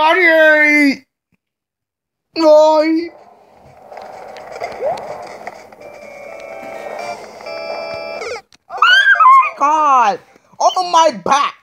Oh Oi! God! On my back!